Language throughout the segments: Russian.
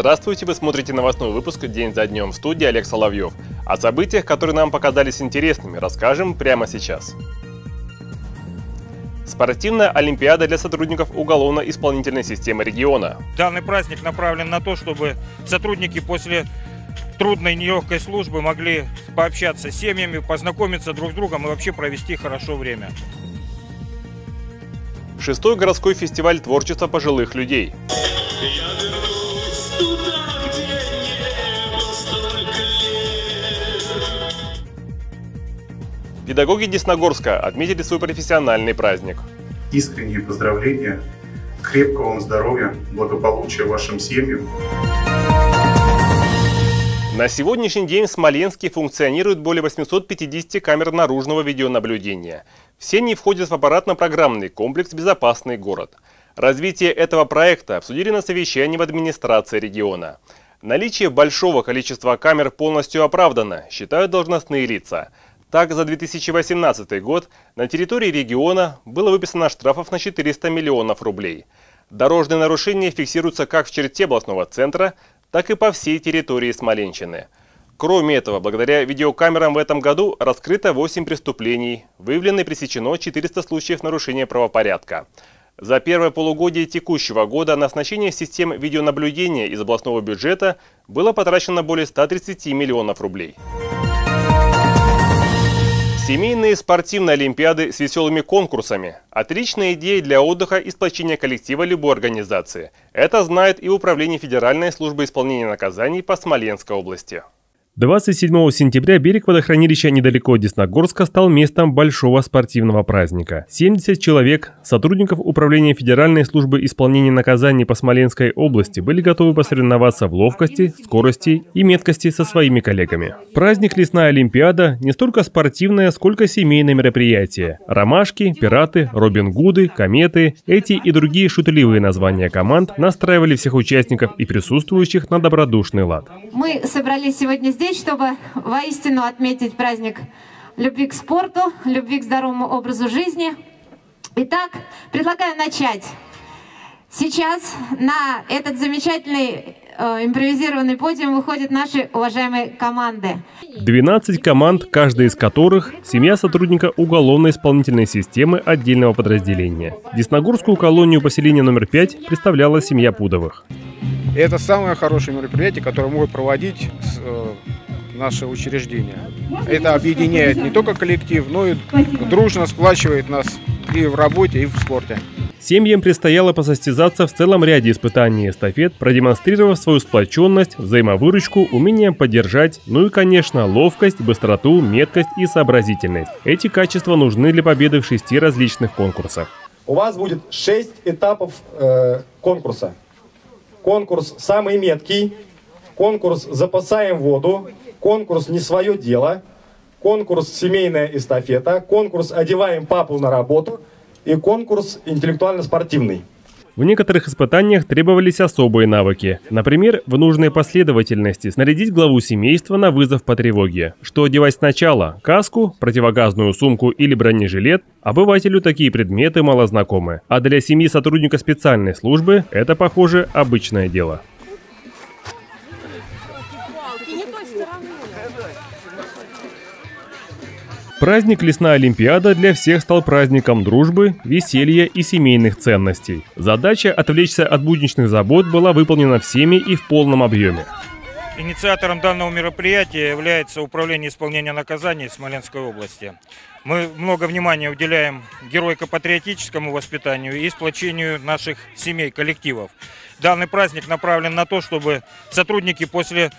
Здравствуйте, вы смотрите новостной выпуск «День за днем» в студии Олег Соловьев. О событиях, которые нам показались интересными, расскажем прямо сейчас. Спортивная олимпиада для сотрудников уголовно-исполнительной системы региона. Данный праздник направлен на то, чтобы сотрудники после трудной, нелегкой службы могли пообщаться с семьями, познакомиться друг с другом и вообще провести хорошо время. Шестой городской фестиваль творчества пожилых людей. Педагоги Десногорска отметили свой профессиональный праздник. Искренние поздравления, крепкого вам здоровья, благополучия вашим семьям. На сегодняшний день в Смоленске функционирует более 850 камер наружного видеонаблюдения. Все они входят в аппаратно-программный комплекс «Безопасный город». Развитие этого проекта обсудили на совещании в администрации региона. Наличие большого количества камер полностью оправдано, считают должностные лица. Так, за 2018 год на территории региона было выписано штрафов на 400 миллионов рублей. Дорожные нарушения фиксируются как в черте областного центра, так и по всей территории Смоленщины. Кроме этого, благодаря видеокамерам в этом году раскрыто 8 преступлений, выявлено и пресечено 400 случаев нарушения правопорядка. За первое полугодие текущего года на оснащение систем видеонаблюдения из областного бюджета было потрачено более 130 миллионов рублей. Семейные спортивные олимпиады с веселыми конкурсами – отличная идея для отдыха и сплочения коллектива любой организации. Это знает и Управление Федеральной службы исполнения наказаний по Смоленской области. 27 сентября берег водохранилища недалеко от Десногорска стал местом большого спортивного праздника. 70 человек, сотрудников Управления Федеральной службы исполнения наказаний по Смоленской области были готовы посоревноваться в ловкости, скорости и меткости со своими коллегами. Праздник «Лесная Олимпиада» не столько спортивное, сколько семейное мероприятие. Ромашки, пираты, Робин Гуды, кометы, эти и другие шутливые названия команд настраивали всех участников и присутствующих на добродушный лад. Мы собрались сегодня здесь, чтобы воистину отметить праздник любви к спорту, любви к здоровому образу жизни. Итак, предлагаю начать. Сейчас на этот замечательный э, импровизированный подиум выходят наши уважаемые команды. 12 команд, каждая из которых – семья сотрудника уголовно-исполнительной системы отдельного подразделения. Десногорскую колонию поселения номер 5 представляла семья Пудовых. И это самое хорошее мероприятие, которое могут проводить э, наши учреждения. Это объединяет не только коллектив, но и дружно сплачивает нас и в работе, и в спорте. Семьям предстояло посостязаться в целом ряде испытаний и эстафет, продемонстрировав свою сплоченность, взаимовыручку, умение поддержать, ну и, конечно, ловкость, быстроту, меткость и сообразительность. Эти качества нужны для победы в шести различных конкурсах. У вас будет шесть этапов э, конкурса конкурс «Самый меткий», конкурс «Запасаем воду», конкурс «Не свое дело», конкурс «Семейная эстафета», конкурс «Одеваем папу на работу» и конкурс «Интеллектуально-спортивный». В некоторых испытаниях требовались особые навыки. Например, в нужной последовательности снарядить главу семейства на вызов по тревоге. Что одевать сначала – каску, противогазную сумку или бронежилет – обывателю такие предметы мало знакомы. А для семьи сотрудника специальной службы это, похоже, обычное дело. Праздник «Лесная Олимпиада» для всех стал праздником дружбы, веселья и семейных ценностей. Задача отвлечься от будничных забот была выполнена всеми и в полном объеме. Инициатором данного мероприятия является Управление исполнения наказаний Смоленской области. Мы много внимания уделяем геройко-патриотическому воспитанию и сплочению наших семей, коллективов. Данный праздник направлен на то, чтобы сотрудники после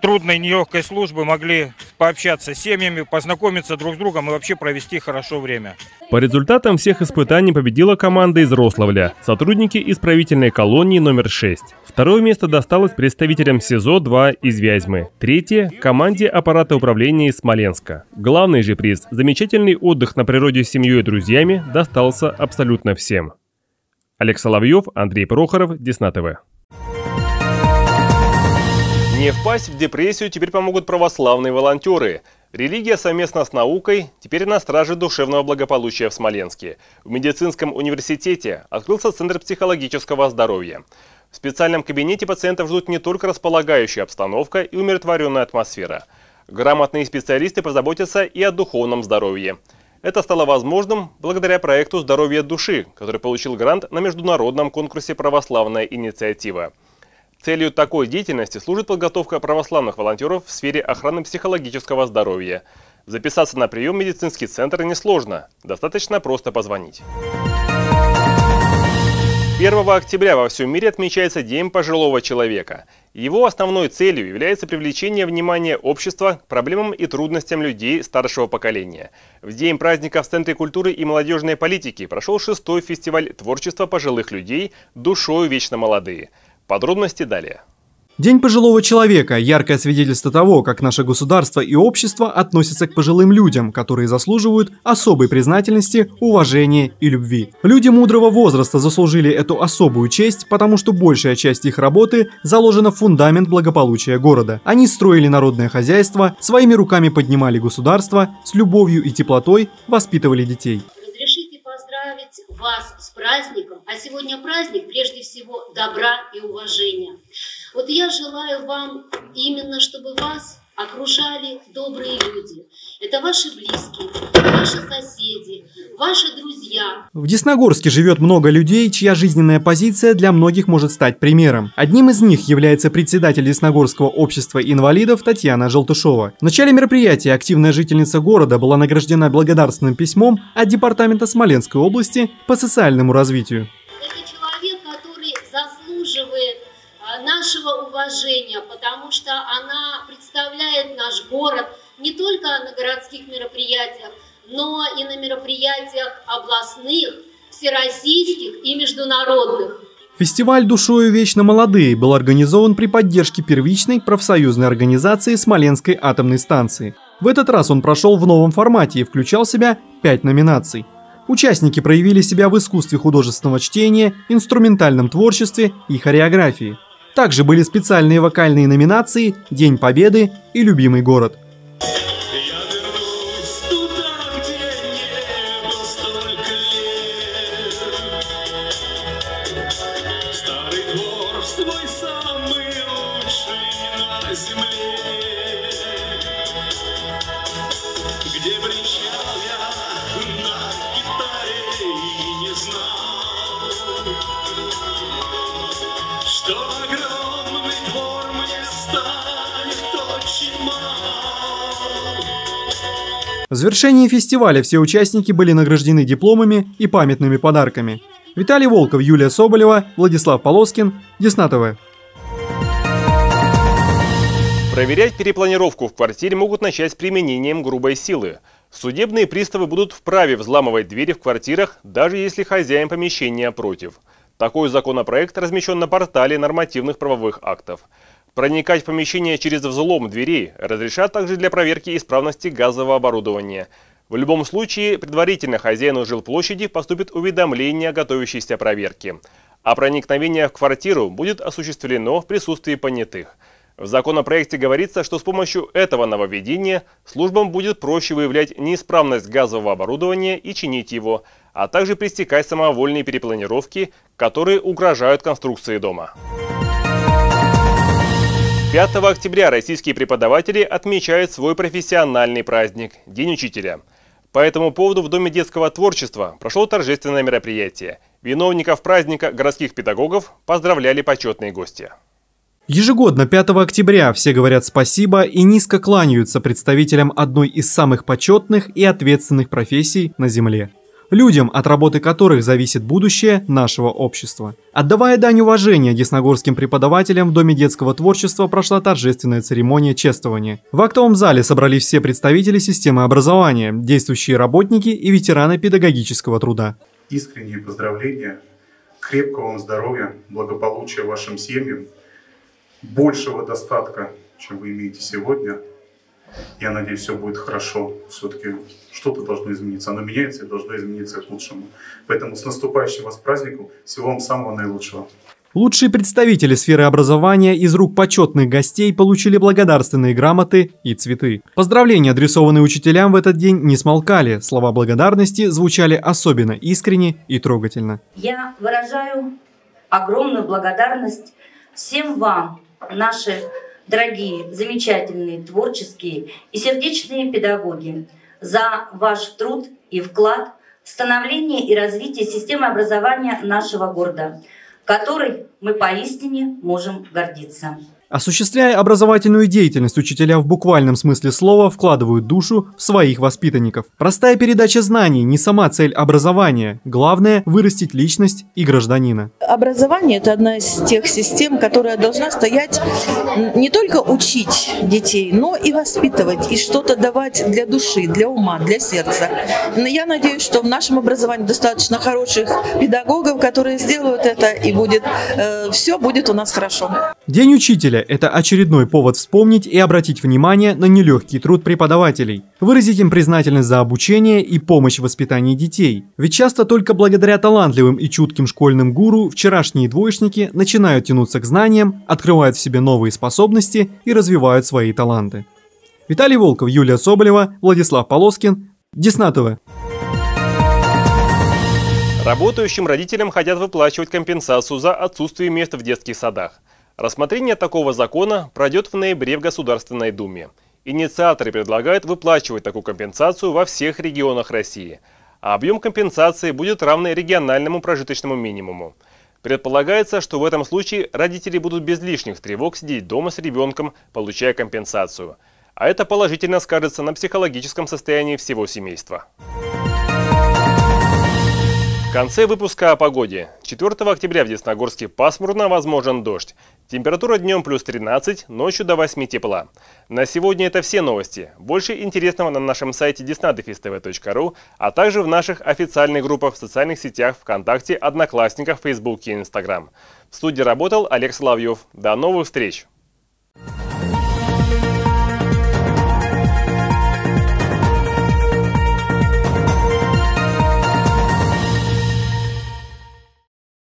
трудной, нелегкой службы могли пообщаться с семьями, познакомиться друг с другом и вообще провести хорошо время. По результатам всех испытаний победила команда из Рославля, сотрудники исправительной колонии номер 6. Второе место досталось представителям СИЗО-2 из Вязьмы. Третье – команде аппарата управления из Смоленска. Главный же приз – замечательный отдых на природе с семьей и друзьями – достался абсолютно всем. Олег Соловьев, Андрей Прохоров, Десна ТВ. Не впасть в депрессию теперь помогут православные волонтеры. Религия совместно с наукой теперь на страже душевного благополучия в Смоленске. В медицинском университете открылся Центр психологического здоровья. В специальном кабинете пациентов ждут не только располагающая обстановка и умиротворенная атмосфера. Грамотные специалисты позаботятся и о духовном здоровье. Это стало возможным благодаря проекту «Здоровье души», который получил грант на международном конкурсе «Православная инициатива». Целью такой деятельности служит подготовка православных волонтеров в сфере охраны психологического здоровья. Записаться на прием в медицинский центр несложно, достаточно просто позвонить. 1 октября во всем мире отмечается День пожилого человека. Его основной целью является привлечение внимания общества к проблемам и трудностям людей старшего поколения. В день праздника в Центре культуры и молодежной политики прошел шестой фестиваль творчества пожилых людей «Душою вечно молодые». Подробности далее. День пожилого человека – яркое свидетельство того, как наше государство и общество относятся к пожилым людям, которые заслуживают особой признательности, уважения и любви. Люди мудрого возраста заслужили эту особую честь, потому что большая часть их работы заложена в фундамент благополучия города. Они строили народное хозяйство, своими руками поднимали государство, с любовью и теплотой воспитывали детей вас с праздником, а сегодня праздник прежде всего добра и уважения. Вот я желаю вам именно, чтобы вас окружали добрые люди. Это ваши близкие, ваши соседи, ваши друзья. В Десногорске живет много людей, чья жизненная позиция для многих может стать примером. Одним из них является председатель Десногорского общества инвалидов Татьяна Желтышова. В начале мероприятия активная жительница города была награждена благодарственным письмом от Департамента Смоленской области по социальному развитию. Это человек, который заслуживает а, нашего уважения, потому что она город не только на городских мероприятиях, но и на мероприятиях областных, всероссийских и международных. Фестиваль «Душою вечно молодые» был организован при поддержке первичной профсоюзной организации Смоленской атомной станции. В этот раз он прошел в новом формате и включал в себя пять номинаций. Участники проявили себя в искусстве художественного чтения, инструментальном творчестве и хореографии – также были специальные вокальные номинации «День Победы» и «Любимый город». Завершении фестиваля все участники были награждены дипломами и памятными подарками. Виталий Волков, Юлия Соболева, Владислав Полоскин, Десна ТВ. Проверять перепланировку в квартире могут начать с применением грубой силы. Судебные приставы будут вправе взламывать двери в квартирах, даже если хозяин помещения против. Такой законопроект размещен на портале нормативных правовых актов. Проникать в помещение через взлом дверей разрешат также для проверки исправности газового оборудования. В любом случае, предварительно хозяину жилплощади поступит уведомление о готовящейся проверке. А проникновение в квартиру будет осуществлено в присутствии понятых. В законопроекте говорится, что с помощью этого нововведения службам будет проще выявлять неисправность газового оборудования и чинить его, а также пресекать самовольные перепланировки, которые угрожают конструкции дома. 5 октября российские преподаватели отмечают свой профессиональный праздник – День учителя. По этому поводу в Доме детского творчества прошло торжественное мероприятие. Виновников праздника городских педагогов поздравляли почетные гости. Ежегодно 5 октября все говорят спасибо и низко кланяются представителям одной из самых почетных и ответственных профессий на Земле людям, от работы которых зависит будущее нашего общества. Отдавая дань уважения десногорским преподавателям в Доме детского творчества прошла торжественная церемония чествования. В актовом зале собрались все представители системы образования, действующие работники и ветераны педагогического труда. Искренние поздравления, крепкого вам здоровья, благополучия вашим семьям, большего достатка, чем вы имеете сегодня – я надеюсь, все будет хорошо. Все-таки что-то должно измениться. Оно меняется и должно измениться к лучшему. Поэтому с наступающим вас праздником. Всего вам самого наилучшего. Лучшие представители сферы образования из рук почетных гостей получили благодарственные грамоты и цветы. Поздравления, адресованные учителям в этот день, не смолкали. Слова благодарности звучали особенно искренне и трогательно. Я выражаю огромную благодарность всем вам, наши дорогие, замечательные, творческие и сердечные педагоги, за ваш труд и вклад в становление и развитие системы образования нашего города, которой мы поистине можем гордиться. Осуществляя образовательную деятельность, учителя в буквальном смысле слова вкладывают душу в своих воспитанников. Простая передача знаний не сама цель образования. Главное – вырастить личность и гражданина. Образование – это одна из тех систем, которая должна стоять не только учить детей, но и воспитывать, и что-то давать для души, для ума, для сердца. Но я надеюсь, что в нашем образовании достаточно хороших педагогов, которые сделают это, и будет э, все будет у нас хорошо. День учителя – это очередной повод вспомнить и обратить внимание на нелегкий труд преподавателей, выразить им признательность за обучение и помощь в воспитании детей. Ведь часто только благодаря талантливым и чутким школьным гуру вчерашние двоечники начинают тянуться к знаниям, открывают в себе новые способности и развивают свои таланты. Виталий Волков, Юлия Соболева, Владислав Полоскин, Десна ТВ. Работающим родителям хотят выплачивать компенсацию за отсутствие мест в детских садах. Рассмотрение такого закона пройдет в ноябре в Государственной Думе. Инициаторы предлагают выплачивать такую компенсацию во всех регионах России, а объем компенсации будет равный региональному прожиточному минимуму. Предполагается, что в этом случае родители будут без лишних тревог сидеть дома с ребенком, получая компенсацию. А это положительно скажется на психологическом состоянии всего семейства. В конце выпуска о погоде. 4 октября в Десногорске пасмурно, возможен дождь. Температура днем плюс 13, ночью до 8 тепла. На сегодня это все новости. Больше интересного на нашем сайте desnadefistv.ru, а также в наших официальных группах в социальных сетях ВКонтакте, Одноклассниках, Фейсбуке и Инстаграм. В студии работал Олег Соловьев. До новых встреч!